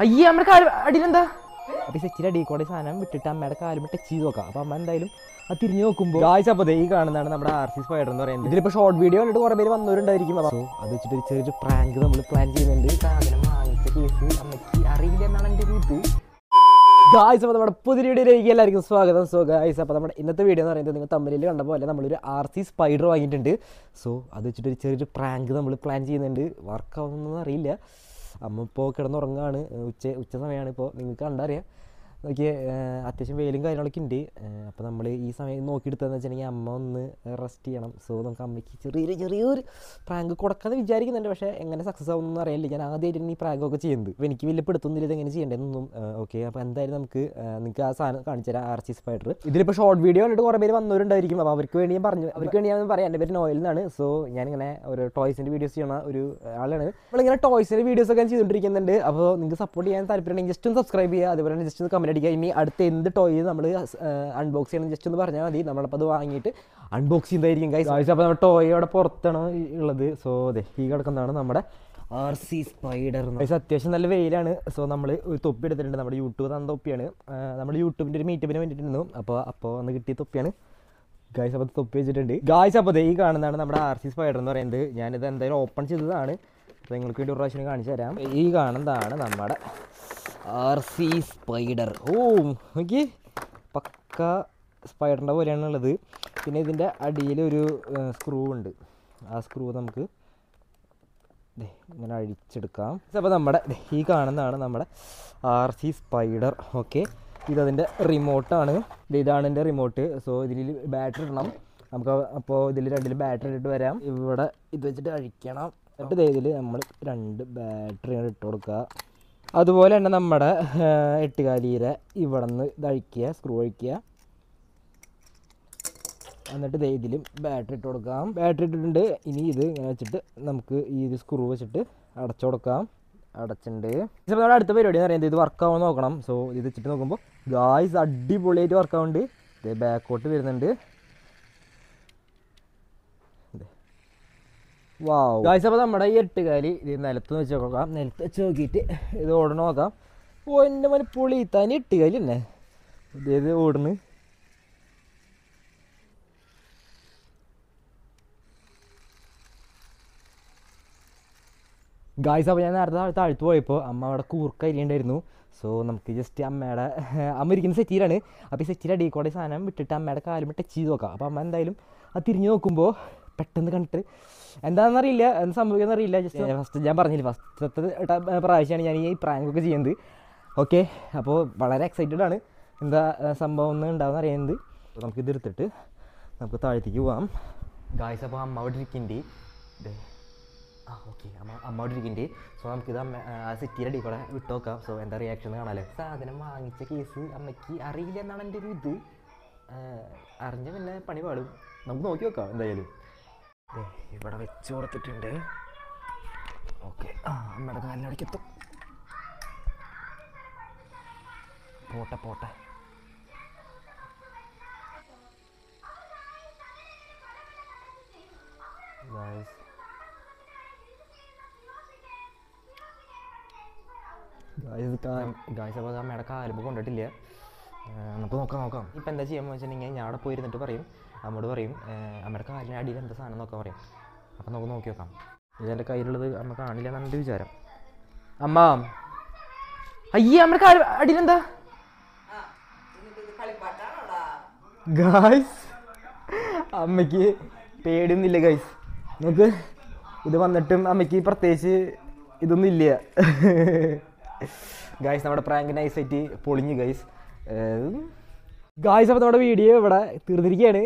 അയ്യേ അമ്മയുടെ കാൽ അടിയിലെന്താ? അപ്പൊ ഈ അടി കൂടെ സാധനം വിട്ടിട്ട് അമ്മയുടെ കാലും ടച്ച് ചെയ്ത് നോക്കാം. അപ്പൊ അമ്മ എന്തായാലും അത് തിരിഞ്ഞു നോക്കുമ്പോൾ ആഴ്ച അപ്പോൾ ഈ കാണുന്നതാണ് നമ്മുടെ ആർ സി സ്പൈഡർ എന്ന് പറയുന്നത്. ഇതിലിപ്പോൾ ഷോർട്ട് വീഡിയോ കണ്ടിട്ട് കുറേ പേര് വന്നവരുണ്ടായിരിക്കും. അത് വെച്ചിട്ട് ഒരു ചെറിയൊരു പ്രാങ്ക് നമ്മൾ പ്ലാൻ ചെയ്യുന്നുണ്ട്. സാധനം വാങ്ങിച്ച കേസ് അമ്മയ്ക്ക് അറിയില്ല എന്നാണ് എന്റെ ഒരു ഇത്. ഗായ്സ് അപ്പോൾ നമ്മുടെ പുതിയ വീഡിയോയിലേക്ക് എല്ലാവർക്കും സ്വാഗതം. സോ ഗായ്സ് അപ്പോൾ നമ്മുടെ ഇന്നത്തെ വീഡിയോ എന്ന് പറയുന്നത് നിങ്ങൾ തമ്മിലിൽ കണ്ട പോലെ നമ്മളൊരു ആർ സി സ്പൈഡർ വാങ്ങിയിട്ടുണ്ട്. സോ അത് വെച്ചിട്ട് ഒരു ചെറിയൊരു പ്രാങ്ക് നമ്മൾ പ്ലാൻ ചെയ്യുന്നുണ്ട്. വർക്ക് ആവുന്നൊന്നും അറിയില്ല. അമ്മ ഇപ്പോൾ കിടന്നുറങ്ങാണ്. ഉച്ച ഉച്ച സമയമാണ് ഇപ്പോൾ നിങ്ങൾക്ക് കണ്ടറിയാം. നോക്കിയ അത്യാവശ്യം വെയിലും കാര്യങ്ങളൊക്കെ ഉണ്ട്. അപ്പോൾ നമ്മൾ ഈ സമയം നോക്കിയെടുത്തതെന്ന് വെച്ചിട്ടുണ്ടെങ്കിൽ അമ്മ ഒന്ന് റെസ്റ്റ് ചെയ്യണം. സോ നമുക്ക് അമ്മയ്ക്ക് ചെറിയൊരു ചെറിയൊരു പ്രാങ്ക് കൊടുക്കാതെ വിചാരിക്കുന്നുണ്ട്. പക്ഷേ എങ്ങനെ സക്സസ് ആവുമെന്ന് അറിയില്ല. ഞാൻ ആദ്യമായിട്ടാണ് ഈ പ്രാങ്ക് ഒക്കെ ചെയ്യുന്നത്. അപ്പോൾ എനിക്ക് വലിയ പെടുത്തുന്നില്ല ഇത് എങ്ങനെ ചെയ്യേണ്ടതെന്നൊന്നും ഓക്കെ അപ്പോൾ എന്തായാലും നമുക്ക് നിങ്ങൾക്ക് ആ സാധനം കാണിച്ചു തരാം. ആർ സി സ്പൈഡർ ഇതിലിപ്പോൾ ഷോർട്ട് വീഡിയോ കണ്ടിട്ട് കുറേ പേര് വന്നവരുണ്ടായിരിക്കും. അപ്പോൾ അവർക്ക് വേണ്ടി ഞാൻ പറഞ്ഞു. അവർക്ക് വേണ്ടി ഞാൻ പറയാം. എന്റെ പേര് നോയൽ എന്നാണ്. സോ ഞാനിങ്ങനെ ഒരു ടോയ്സിന്റെ വീഡിയോസ് ചെയ്യണ ഒരു ആളാണ്. നമ്മളിങ്ങനെ ടോയ്സിന്റെ വീഡിയോസ് ഒക്കെ ചെയ്തുകൊണ്ടിരിക്കുന്നുണ്ട്. അപ്പോൾ നിങ്ങൾക്ക് സപ്പോർട്ട് ചെയ്യാൻ താല്പര്യമുണ്ടെങ്കിൽ ജസ്റ്റ് ഒന്ന് സബ്സ്ക്രൈബ് ചെയ്യുക. അതുപോലെ തന്നെ ജസ്റ്റ് ഒന്ന് കമന്റ് അടിക്കുക ഇനി അടുത്ത എന്ത് ടോയ് നമ്മൾ അൺബോക്സ് ചെയ്യണം ജസ്റ്റ് ഒന്ന് പറഞ്ഞാൽ മതി. നമ്മളപ്പോൾ അത് വാങ്ങിയിട്ട് അൺബോക്സ് ചെയ്യുന്നതായിരിക്കും ഗൈസ് അപ്പോൾ നമ്മുടെ ടോയ് അവിടെ പുറത്താണ് ഉള്ളത്. സോ അതെ ഈ കിടക്കുന്നതാണ് നമ്മുടെ ആർ സി സ്പൈഡർ ഗൈസ് അത്യാവശ്യം നല്ല വെയിലാണ്. സോ നമ്മൾ ഒരു തൊപ്പി എടുത്തിട്ടുണ്ട്. നമ്മുടെ യൂട്യൂബ് തന്ന തൊപ്പിയാണ്. നമ്മൾ യൂട്യൂബിന്റെ ഒരു മീറ്റപ്പിന് വേണ്ടിയിട്ടായിരുന്നു. അപ്പോൾ അപ്പോൾ അന്ന് കിട്ടിയ തൊപ്പിയാണ്. ഗായ്സ് അപ്പോൾ തൊപ്പി വെച്ചിട്ടുണ്ട്. ഗായ്സ് അപ്പോൾ ഈ കാണുന്നതാണ് നമ്മുടെ ആർ സി സ്പൈഡർ എന്ന് പറയുന്നത്. ഞാനിത് എന്തായാലും ഓപ്പൺ ചെയ്തതാണ്. അപ്പോൾ നിങ്ങൾക്ക് വേണ്ടി ഒരു പ്രാവശ്യം കാണിച്ചു തരാം. ഈ കാണുന്നതാണ് നമ്മുടെ ആർ സി സ്പൈഡർ. ഓ നോക്കി പക്ക സ്പൈഡറിന്റെ പോലെയാണ് ഉള്ളത് പിന്നെ ഇതിന്റെ അടിയിൽ ഒരു സ്ക്രൂ ഉണ്ട്. ആ സ്ക്രൂ നമുക്ക് ഇങ്ങനെ അഴിച്ചെടുക്കാം. അപ്പോൾ നമ്മുടെ ഈ കാണുന്നതാണ് നമ്മുടെ ആർ സി സ്പൈഡർ. ഓക്കെ. ഇതതിന്റെ റിമോട്ടാണ് ഇതാണ് എന്റെ റിമോട്ട് സോ ഇതിൽ ബാറ്ററി ഇടണം. നമുക്ക് അപ്പോൾ ഇതിൽ രണ്ടിൽ ബാറ്ററി ഇട്ടിട്ട് വരാം. ഇവിടെ ഇത് വെച്ചിട്ട് അഴിക്കണം. എന്നിട്ട് ഇതിൽ നമ്മൾ രണ്ട് ബാറ്ററി ഇട്ട് കൊടുക്കുക. അതുപോലെ തന്നെ നമ്മുടെ എട്ടുകാലീര ഇവിടെ നിന്ന് ഇതഴിക്കുക സ്ക്രൂ അഴിക്കുക എന്നിട്ട് ദേ ഇതിലും ബാറ്ററി ഇട്ട് കൊടുക്കാം. ബാറ്ററി ഇട്ടിട്ടുണ്ട്. ഇനി ഇത് ഇങ്ങനെ വെച്ചിട്ട് നമുക്ക് ഈ ഒരു സ്ക്രൂ വെച്ചിട്ട് അടച്ചു കൊടുക്കാം. അടച്ചിട്ടുണ്ട്. ഇപ്പോൾ നമ്മുടെ അടുത്ത പരിപാടി എന്ന് പറയുന്നത് ഇത് വർക്ക് ആവുമെന്ന് നോക്കണം. സോ ഇത് വെച്ചിട്ട് നോക്കുമ്പോൾ ഗായ്സ് അടിപൊളിയായിട്ട് വർക്കാവുന്നുണ്ട് ഇത് ബാക്കോട്ട് വരുന്നുണ്ട്. ഗായ്സ് അപ്പോൾ നമ്മുടെ ഈ എട്ടുകാലി ഇത് നിലത്ത് വെച്ച് നോക്കാം നിലത്ത് വെച്ച് നോക്കിയിട്ട് ഇത് ഓടണ നോക്കാം. ഓ എന്റെ മോനെ പുളി തനി എട്ടുകാലി തന്നെ ഇത് ഓടുന്നു. ഗായ്സ് അപ്പോൾ ഞാൻ നേരത്തെ താഴ് താഴ്ത്തു പോയപ്പോൾ അമ്മ അവിടെ കൂർക്ക അരിയുണ്ടായിരുന്നു സോ നമുക്ക് ജസ്റ്റ് അമ്മയുടെ അമ്മ ഇരിക്കുന്ന സെറ്റിയിലാണ് അപ്പോൾ ഈ സെറ്റിയുടെ അടിയിൽ സാധനം വിട്ടിട്ട് അമ്മയുടെ കാലും ടച്ച് ചെയ്ത് നോക്കാം. അപ്പോൾ അമ്മ എന്തായാലും അത് തിരിഞ്ഞ് നോക്കുമ്പോൾ പെട്ടെന്ന് കണ്ടിട്ട്. എന്താണെന്നറിയില്ല എന്ത് സംഭവിക്കുന്ന അറിയില്ല ജസ്റ്റ് ഫസ്റ്റ് ഞാൻ പറഞ്ഞില്ല ഫസ്റ്റത്തെ പ്രാവശ്യമാണ് ഞാൻ ഈ പ്രാങ്ക് ഒക്കെ ചെയ്യുന്നത്. ഓക്കെ അപ്പോൾ വളരെ എക്സൈറ്റഡ് ആണ്. എന്താ സംഭവം ഒന്ന് ഉണ്ടാവുന്ന അറിയുന്നത്. നമുക്കിത് എടുത്തിട്ട് നമുക്ക് താഴത്തേക്ക് പോവാം. ഗായ്സ് അപ്പോൾ അമ്മ അവിടെ ഇരിക്കുന്നുണ്ട്. ആ ഓക്കെ അമ്മ അമ്മ അവിടെ ഇരിക്കുന്നുണ്ട്. സോ നമുക്കിത് അമ്മ ആ സിറ്റിയുടെ അടി കൂടെ വിട്ടോക്കാം. സോ എന്താ റിയാക്ഷൻ കാണാമല്ലോ സാധനം വാങ്ങിച്ച കേസ് അമ്മയ്ക്ക് അറിയില്ല എന്നാണ് എന്റെ ഒരു ഇത്. അറിഞ്ഞ പിന്നെ പണി പാടും. നമുക്ക് നോക്കി നോക്കാം എന്തായാലും. ഇവിടെ വെച്ച് കൊടുത്തിട്ടുണ്ട്. ഓക്കെ. ആ അമ്മയുടെ കാലിനടയ്ക്ക് പോട്ടെ പോട്ടെ. ഗായ്സ് അപ്പോൾ അമ്മയുടെ കാലുമ്പോൾ കൊണ്ടിട്ടില്ല. നമുക്ക് നോക്കാം നോക്കാം. ഇപ്പം എന്താ ചെയ്യാന്ന് വെച്ചിട്ടുണ്ടെങ്കിൽ ഞാൻ അവിടെ പോയിരുന്നിട്ട് പറയും. അമ്മോട് പറയും അമ്മയുടെ കാലിന് അടിയിൽ എന്താ സാധനം നോക്കാൻ പറയും. അപ്പം നമുക്ക് നോക്കി നോക്കാം. ഇതെന്റെ കയ്യിലുള്ളത് അമ്മ കാണില്ല എന്നാണ് വിചാരം. അമ്മ. അയ്യേ അമ്മയുടെ കാൽ അടിയിലെന്താ അമ്മയ്ക്ക് പേടിയൊന്നുമില്ല ഗൈസ് നമുക്ക് ഇത് വന്നിട്ടും അമ്മയ്ക്ക് പ്രത്യേകിച്ച് ഇതൊന്നും ഇല്ല ഗൈസ് നമ്മുടെ പ്രാങ്ക് നൈസായിട്ട് പൊളിഞ്ഞു ഗൈസ് ഗായ്സ് അപ്പോൾ നമ്മുടെ വീഡിയോ ഇവിടെ തീർന്നിരിക്കുകയാണ്.